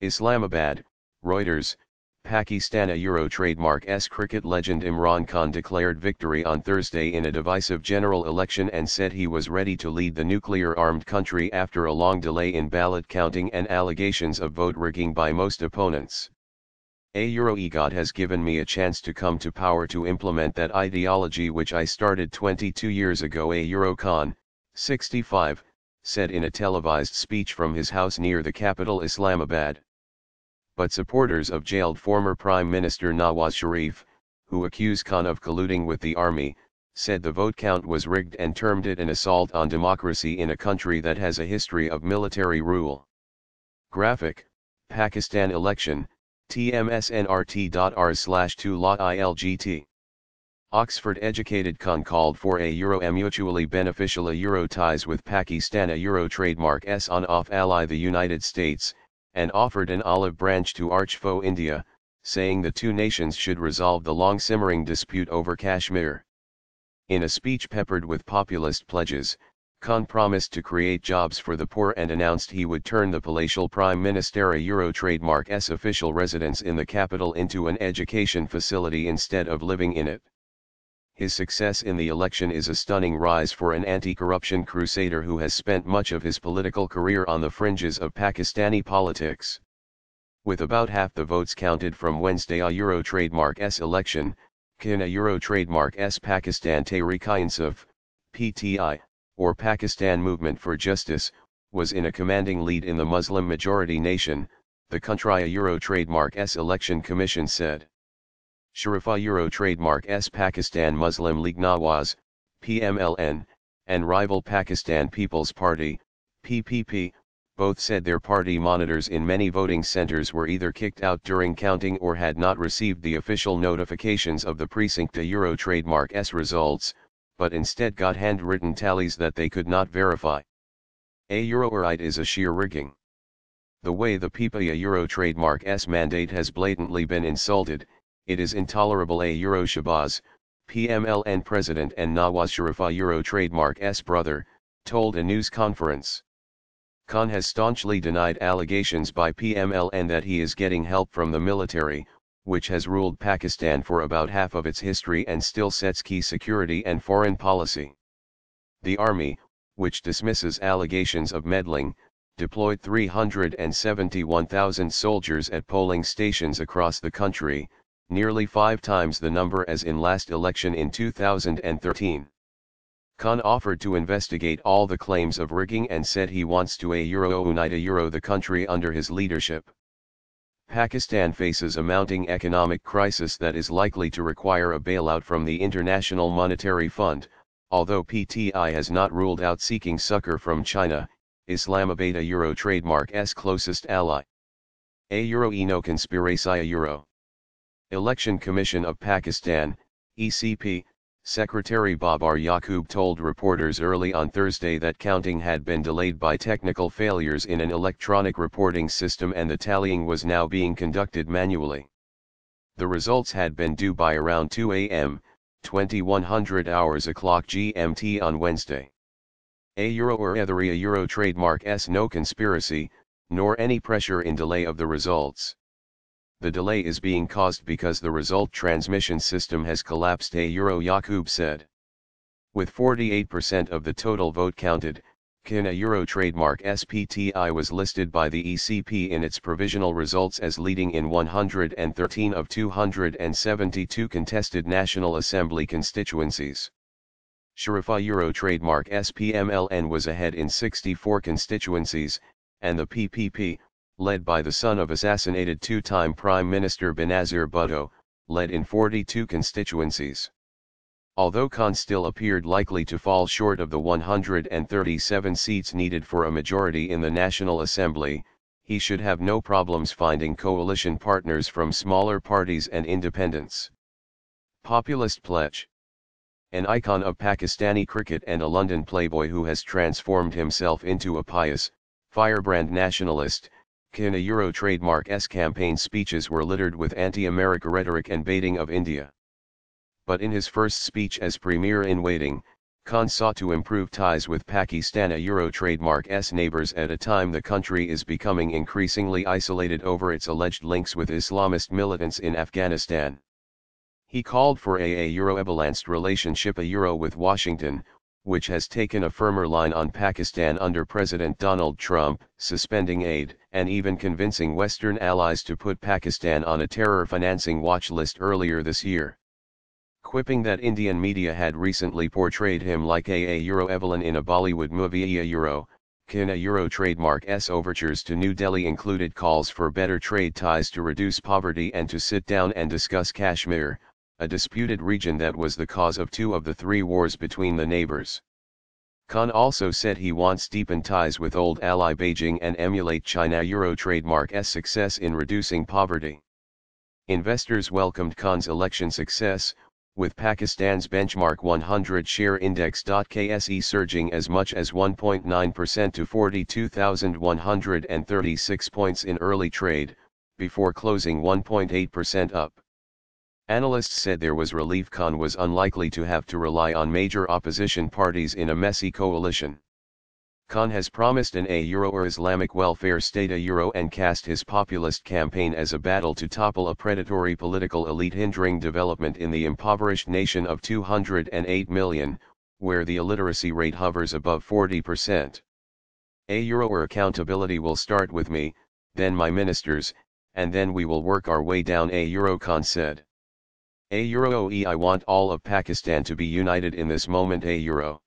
Islamabad, Reuters, Pakistan a Euro trademark S cricket legend Imran Khan declared victory on Thursday in a divisive general election and said he was ready to lead the nuclear-armed country after a long delay in ballot counting and allegations of vote rigging by most opponents. A Euro EGOT has given me a chance to come to power to implement that ideology which I started 22 years ago A Euro Khan, 65, said in a televised speech from his house near the capital Islamabad. But supporters of jailed former Prime Minister Nawaz Sharif, who accuse Khan of colluding with the army, said the vote count was rigged and termed it an assault on democracy in a country that has a history of military rule. Graphic, Pakistan election, tmsnrt.r slash 2 lot ilgt. Oxford educated Khan called for a Euro mutually beneficial a Euro ties with Pakistan a Euro trademark S on off ally the United States, and offered an olive branch to archfoe India, saying the two nations should resolve the long simmering dispute over Kashmir. In a speech peppered with populist pledges, Khan promised to create jobs for the poor and announced he would turn the palatial Prime Minister Euro trademark S official residence in the capital into an education facility instead of living in it. His success in the election is a stunning rise for an anti-corruption crusader who has spent much of his political career on the fringes of Pakistani politics. With about half the votes counted from Wednesday a Euro trademark S election, Khan a Euro trademark S Pakistan Tehreek-i-Insaf, PTI, or Pakistan Movement for Justice, was in a commanding lead in the Muslim-majority nation, the country a Euro trademark S election commission said. Sharifa Euro trademark S Pakistan Muslim League Nawaz, PMLN, and rival Pakistan People's Party, PPP, both said their party monitors in many voting centers were either kicked out during counting or had not received the official notifications of the precinct a Euro trademark S results, but instead got handwritten tallies that they could not verify. A Euroerite is a sheer rigging. The way the PPA Euro trademark S mandate has blatantly been insulted, it is intolerable a Euro Shahbaz, PMLN president and Nawaz Sharif a Euro trademark S brother, told a news conference. Khan has staunchly denied allegations by PMLN that he is getting help from the military, which has ruled Pakistan for about half of its history and still sets key security and foreign policy. The army, which dismisses allegations of meddling, deployed 371,000 soldiers at polling stations across the country, nearly five times the number as in last election in 2013. Khan offered to investigate all the claims of rigging and said he wants to a euro unite a euro the country under his leadership. Pakistan faces a mounting economic crisis that is likely to require a bailout from the International Monetary Fund, although PTI has not ruled out seeking succor from China, Islamabad a euro trademark S closest ally. A euro eno conspiracy a euro. Election Commission of Pakistan, ECP, Secretary Babar Yaqub told reporters early on Thursday that counting had been delayed by technical failures in an electronic reporting system and the tallying was now being conducted manually. The results had been due by around 2 a.m., 2100 hours o'clock GMT on Wednesday. A euro or either a euro trademark S no conspiracy, nor any pressure in delay of the results the delay is being caused because the result transmission system has collapsed a Euro Yaqub said. With 48% of the total vote counted, Khan Euro trademark SPTI was listed by the ECP in its provisional results as leading in 113 of 272 contested National Assembly constituencies. Sharifa Euro trademark SPMLN was ahead in 64 constituencies, and the PPP, led by the son of assassinated two-time Prime Minister Benazir Bhutto, led in 42 constituencies. Although Khan still appeared likely to fall short of the 137 seats needed for a majority in the National Assembly, he should have no problems finding coalition partners from smaller parties and independents. Populist Pledge An icon of Pakistani cricket and a London playboy who has transformed himself into a pious, firebrand nationalist, Khan a Euro S campaign speeches were littered with anti-America rhetoric and baiting of India. But in his first speech as Premier in waiting, Khan sought to improve ties with Pakistan a Euro S neighbors at a time the country is becoming increasingly isolated over its alleged links with Islamist militants in Afghanistan. He called for a, a Euro-balanced relationship a Euro with Washington, which has taken a firmer line on Pakistan under President Donald Trump, suspending aid, and even convincing Western allies to put Pakistan on a terror financing watch list earlier this year. Quipping that Indian media had recently portrayed him like a, Euro Evelyn in a Bollywood movie a Euro, Khan a Euro trademark S overtures to New Delhi included calls for better trade ties to reduce poverty and to sit down and discuss Kashmir, a disputed region that was the cause of two of the three wars between the neighbors. Khan also said he wants deepen ties with old ally Beijing and emulate China Euro trademark's success in reducing poverty. Investors welcomed Khan's election success, with Pakistan's benchmark 100 share index. KSE surging as much as 1.9% to 42,136 points in early trade, before closing 1.8% up. Analysts said there was relief Khan was unlikely to have to rely on major opposition parties in a messy coalition. Khan has promised an a Euro or Islamic welfare state a Euro and cast his populist campaign as a battle to topple a predatory political elite hindering development in the impoverished nation of 208 million, where the illiteracy rate hovers above 40%. A Euro or accountability will start with me, then my ministers, and then we will work our way down a Euro Khan said. A Euro OE I want all of Pakistan to be united in this moment A Euro.